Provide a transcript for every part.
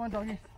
Come on, doggy.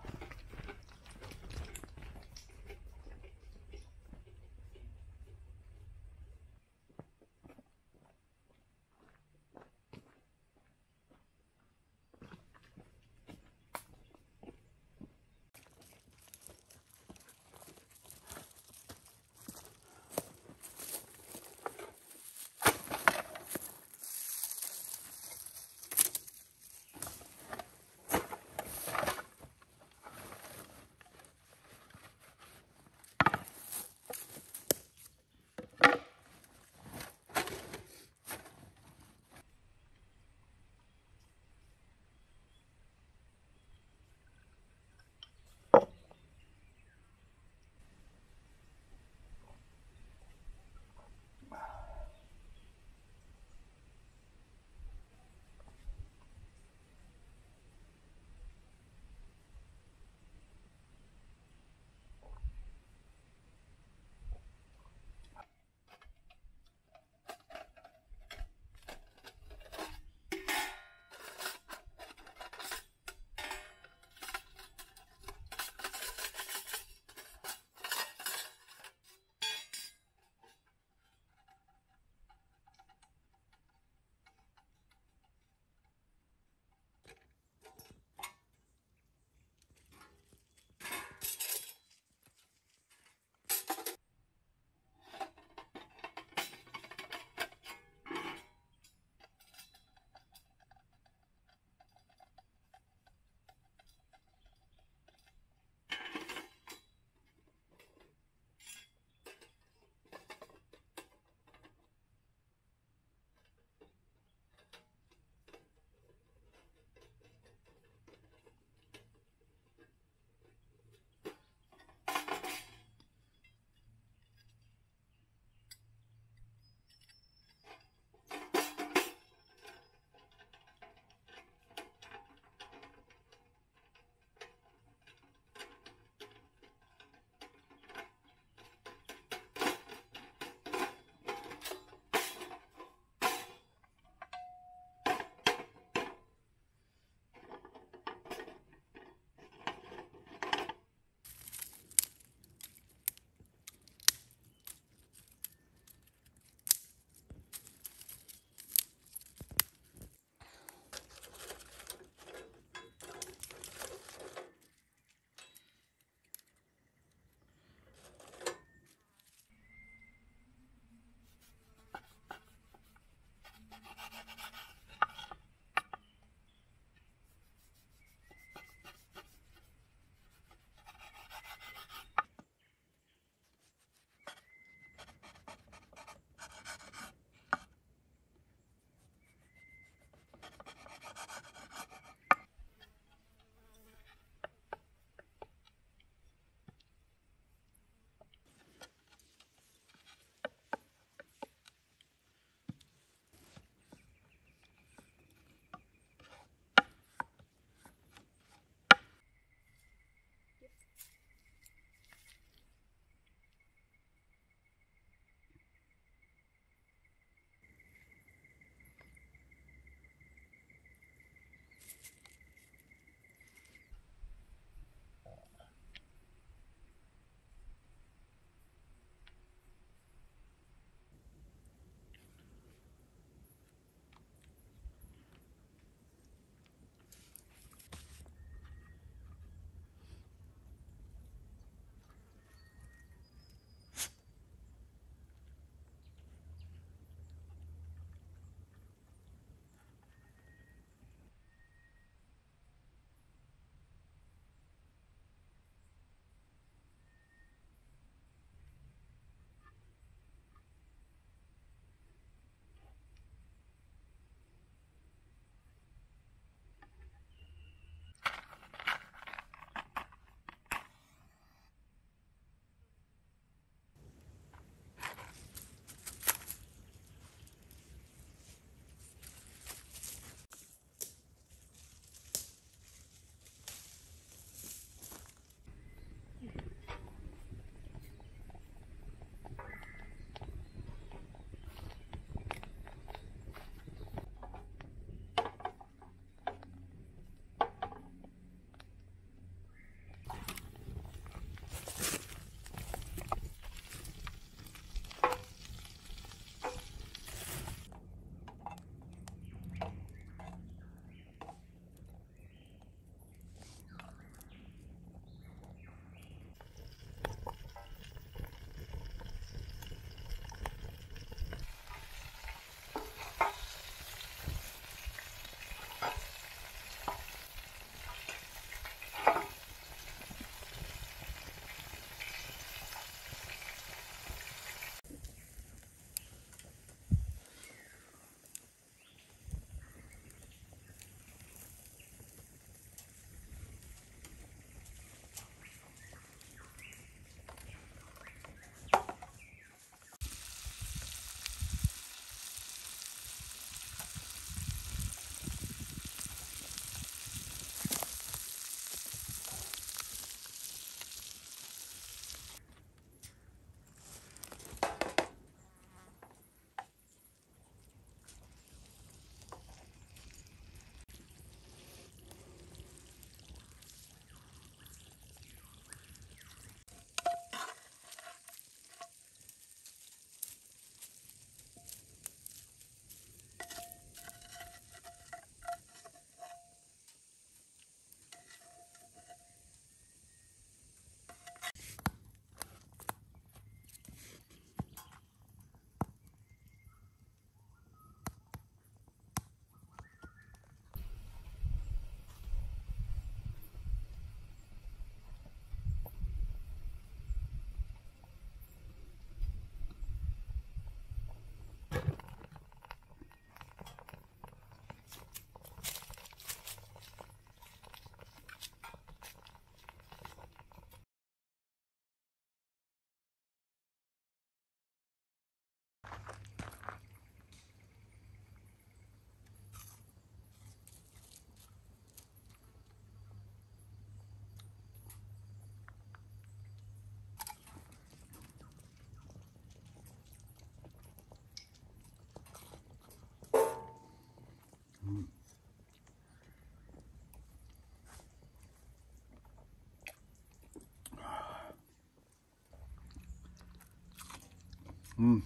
Mm.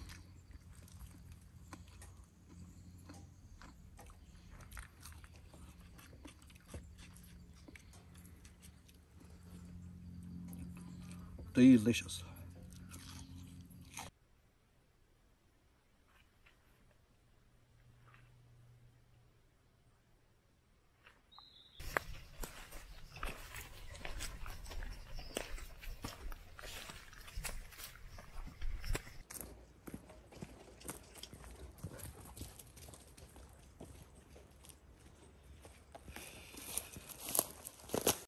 Delicious.